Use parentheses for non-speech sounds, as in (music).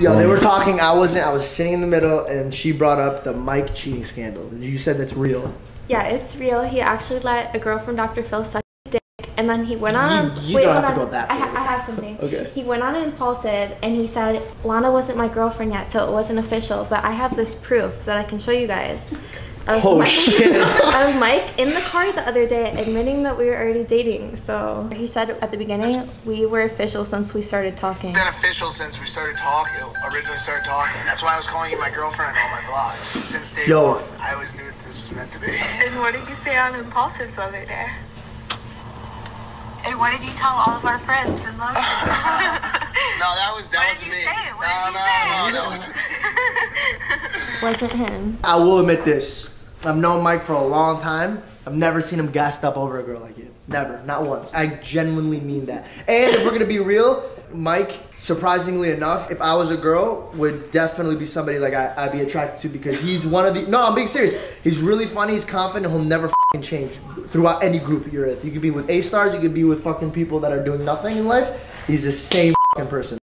Yo, they were talking. I wasn't. I was sitting in the middle, and she brought up the Mike cheating scandal. You said that's real. Yeah, it's real. He actually let a girl from Dr. Phil suck his dick, and then he went on. You- you wait, don't hold have to go that I, ha- I have something. (laughs) Okay. He went on Impulsive, and he said Lana wasn't my girlfriend yet, so it wasn't official. But I have this proof that I can show you guys. Of Oh, Mike, shit. (laughs) of Mike in the car the other day admitting that we were already dating. So he said at the beginning we were official since we started talking. been official since we started talking. Originally started talking. That's why I was calling you my girlfriend in all my vlogs. Since day Yo. one, I always knew that this was meant to be. (laughs) And what did you say on Impulsive the other day? And what did you tell all of our friends and loved (laughs) No, that was that What wasn't did me. you say? What no, did no, you say? no, that wasn't me. Wasn't him. I will admit this. I've known Mike for a long time. I've never seen him gassed up over a girl like you. Never, not once. I genuinely mean that. And if we're gonna be real, Mike, surprisingly enough, if I was a girl, would definitely be somebody like I, I'd be attracted to because he's one of the. No, I'm being serious. He's really funny. He's confident. He'll never change throughout any group you're in. You could be with A stars. You could be with fucking people that are doing nothing in life. He's the same person.